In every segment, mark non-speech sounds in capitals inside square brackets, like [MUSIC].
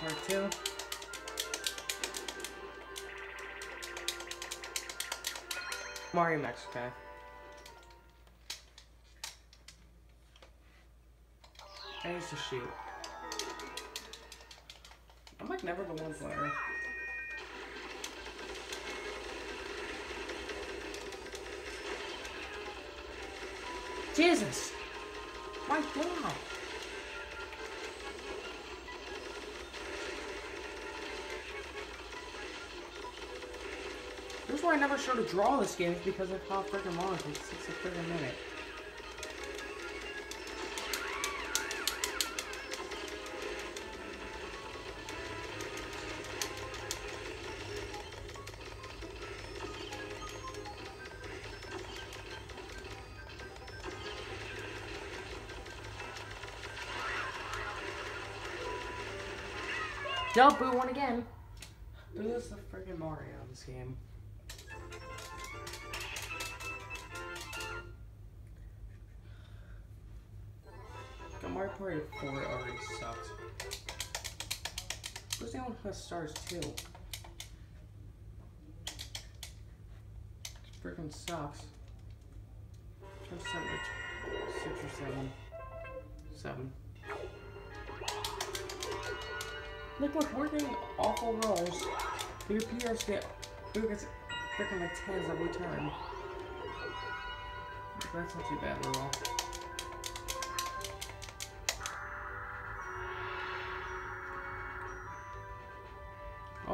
Part two. Mario Mechs, okay. I used to shoot. I'm like never the one player. Jesus! My God! This is why I never show to draw this game, because of how freaking long it takes. It's a freaking minute. Yup, Boo won again. Who is the freaking Mario in this game? Mario 4 already sucks. Who's the one who has stars too? Freaking sucks. Start with six or seven. Seven. Look, look, we're getting awful rolls. The appears get gets freaking like tens every turn. That's not too bad at all.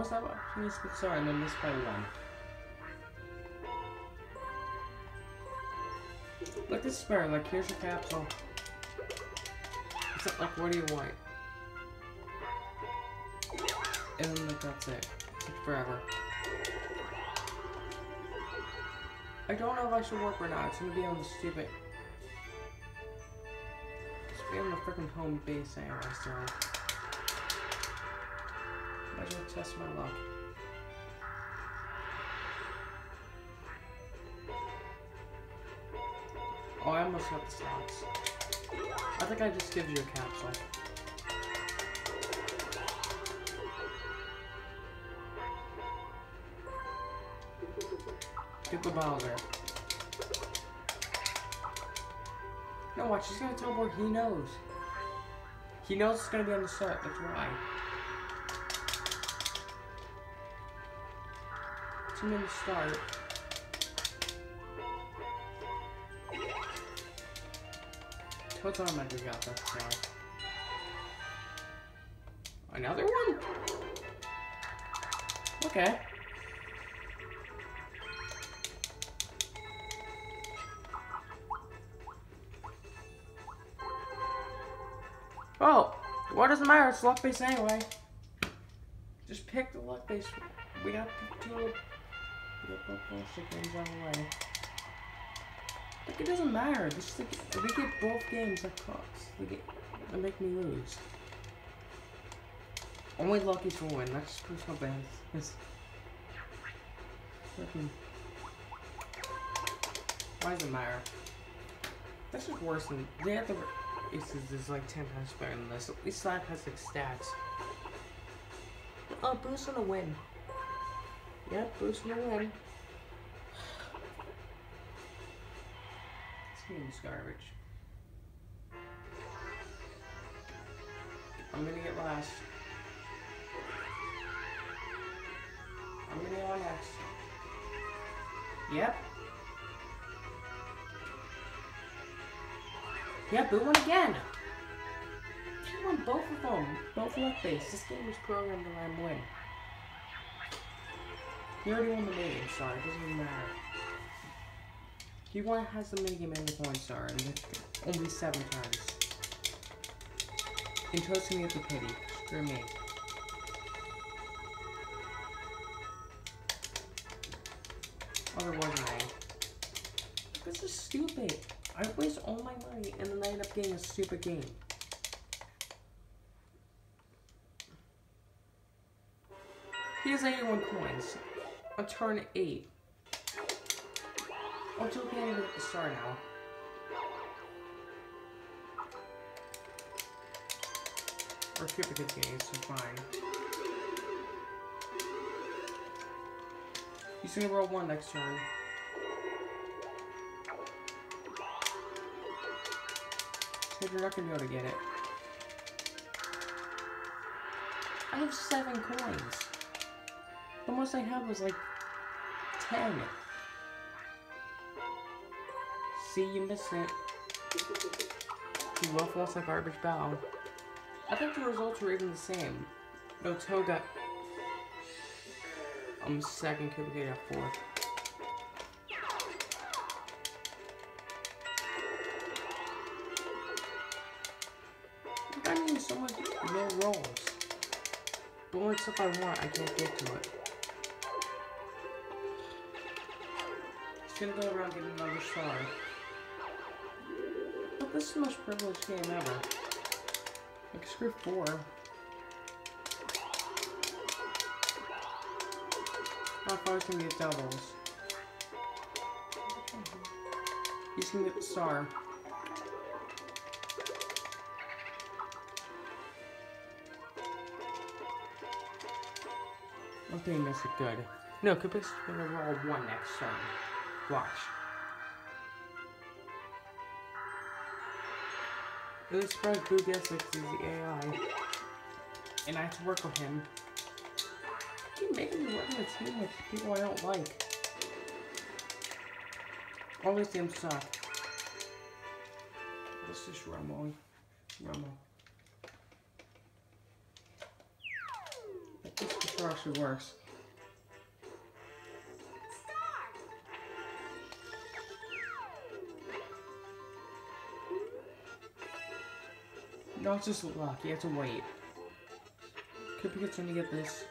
Is that what? Please, sorry, and then this by one. Look, is better. Like, here's your capsule. It's like, what do you want? And like that's it. Like forever. I don't know if I should work or not. It's gonna be on the stupid. It's gonna be on the freaking home base anyway, so. Might test my luck. Oh, I almost got the stocks. I think I just give you a capsule. Get the Bowser. No, watch, he's gonna teleport, he knows. He knows it's gonna be on the start, that's why. Him in the start. Toad's automatically got that, so. Another one? Okay. Oh, what doesn't matter? It's luck base anyway. Just pick the luck base. We got two games on the way. Like it doesn't matter. Just like, if we get both games that clocks, we get that make me lose. Only luckies will win. That's just personal. Freaking. Why does it matter? That's just worse than the aces is like ten times better than this. At least that has like stats. Oh, boost on a win. Yep, boost a win. This game's garbage. I'm gonna get last. I'm gonna go next. Yep. Yeah, boo one again. He won both of them. Both luck base. This game was programmed to let him win. He already won the meeting, sorry, it doesn't even matter. He won has the minigame and the coin star, and only seven times. And chose me at the pity. Screw me. Otherwise, I. This is stupid. I waste all my money and then I end up getting a stupid game. He has 81 coins. On turn 8. Oh, two can't even start now. Or Koopa Kids games, so fine. He's gonna roll one next turn. So you're not gonna be able to get it. I have seven coins. The most I have was like ten. See, you missed it. You both lost a garbage bow. I think the results were even the same. No, Toe got um second, Kid got fourth. I need so much no rolls. The only stuff I want, I can't get to it. Gonna go around getting another star. But this is the most privileged game ever. Like, screw four. How far gonna get doubles? He's gonna get the star. Okay, miss it good. No, Koopa's gonna roll one next turn. Watch. It was surprised Boo gets it 'cause he's the AI. And I have to work with him. Keep making me work in a team with people I don't like. All these games suck. Let's just rumble. Rumble. But this actually works. It's just luck. You have to wait. Koopa gets gonna get this.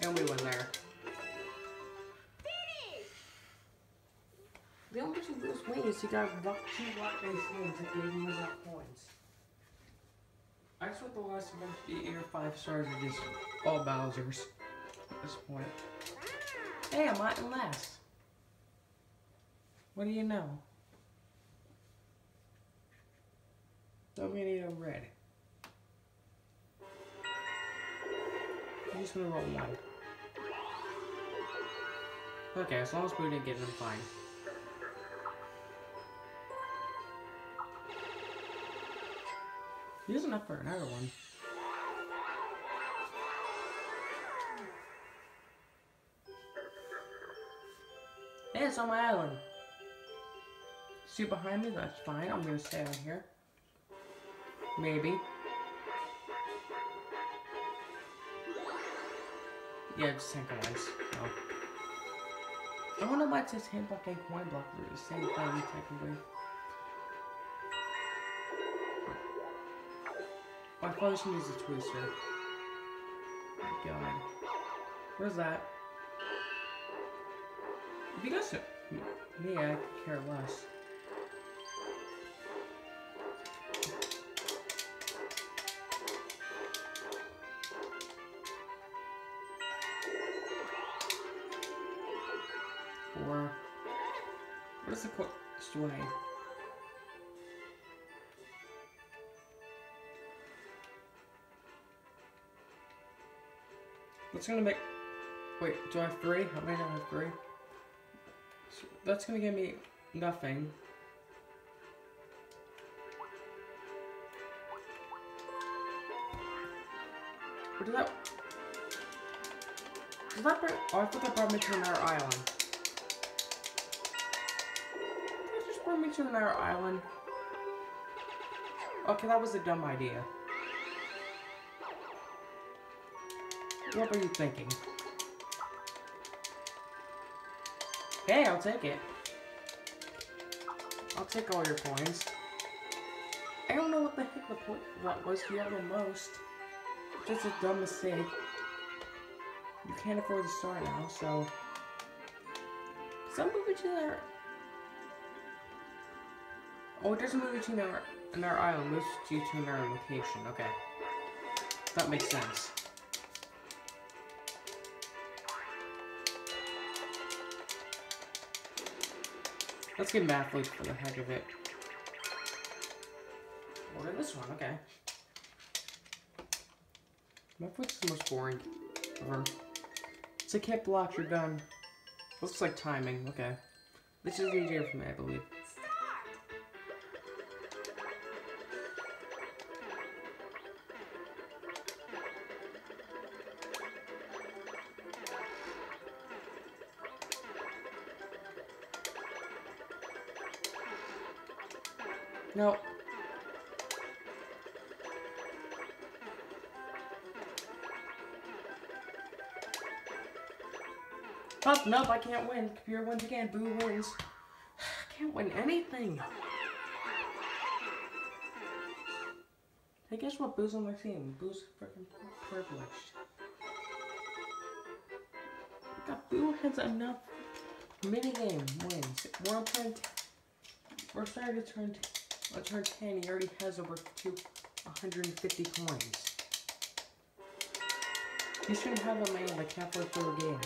And we win there. The only reason this win is he got luck two luck based games that gave points. I just want the last one to be eight or five stars are just all Bowser's at this point. Hey, I'm not in last. What do you know? Don't get any red. I'm just gonna roll one. Okay, as long as we didn't get them, fine. Here's enough for another one. Hey, it's on my island. See behind me? That's fine. I'm gonna stay on here. Maybe. Yeah, just synchronize. No. Oh. I wonder why it says hand block and coin block. They're the same thing, technically. My should use a twister. My god. Where's that? If does it, me, I could care less. Or what is the qu- sway? That's gonna make. Wait, do I have three? How many do I have three? So that's gonna give me nothing. What did that? Does that bring? Oh, I thought that brought me to another island. That just brought me to another island. Okay, that was a dumb idea. What were you thinking? Hey, I'll take it. I'll take all your coins. I don't know what the heck the point that was you have the most. Just a dumb mistake. You can't afford the star now, so some movie to there. Oh, there's a movie to there another island moves you to another location. Okay. That makes sense. Let's get Mathlete for the heck of it. Order this one, okay. Mathlete's the most boring ever. It's a kit block, you're done. Looks like timing, okay. This is easier for me, I believe. Oh, nope, I can't win. Computer wins again. Boo wins. [SIGHS] I can't win anything. Hey, guess what? Boo's on my team. Boo's freaking privileged. I Got Boo has enough minigame wins. We're on turn. We're starting to turn. On turn 10, he already has over two, 150 coins. He shouldn't have a man like halfway through the game.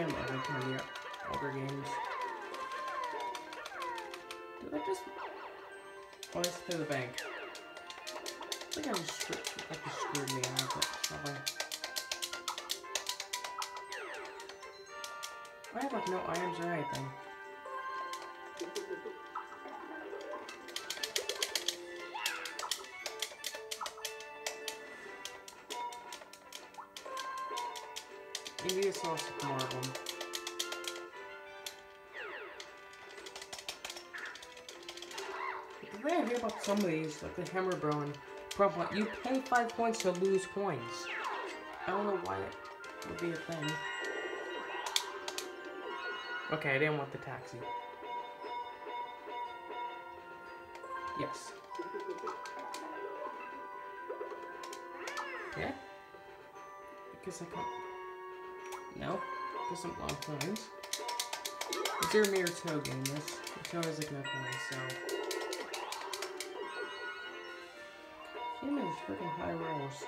Every time the other games. Did I just... Oh, I just pay the bank. I think I just screwed, me out of it. I have like no items or anything. Also more of them. I hear about some of these, like the Hammer Bro and Problem, you pay 5 points to lose coins. I don't know why it would be a thing. Okay, I didn't want the taxi. Yes. Yeah? Because I can't... No? Because I'm on coins. Is there a mirror toe game this? The toe is like no coins, so... Game is freaking high rolls.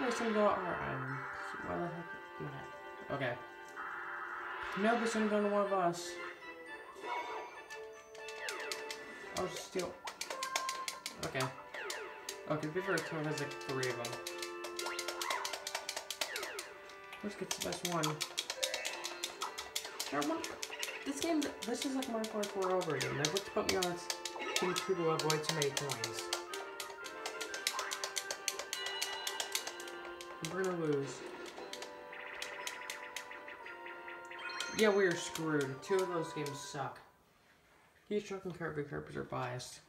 Let's go our island. Why the heck? not? Okay. No, this isn't gonna one of us. I'll just steal. Okay. Okay, Beaver Toad has like three of them. Let's get the best one. This game, this is like Mario 4 over again. Like, let's put me on this team to avoid too many coins. We're gonna lose. Yeah, we are screwed. Two of those games suck. These Truck and Kirby Kirby's are biased.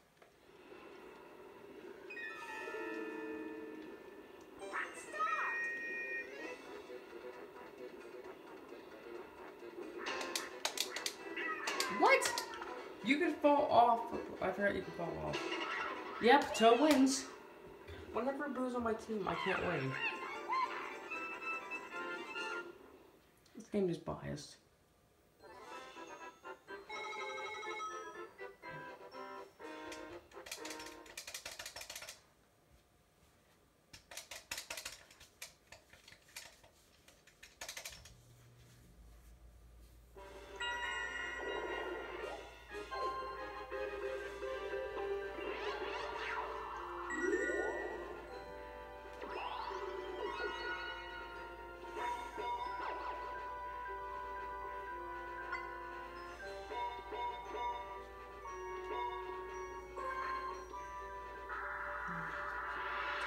I forgot you can fall off. Yep, Toe wins. Whenever Boo's on my team, I can't win. This game is biased.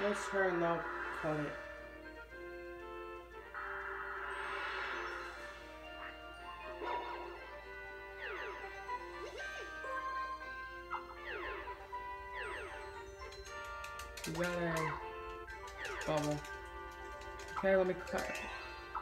Let's try and not cut it. You got a bubble. Okay, let me cut.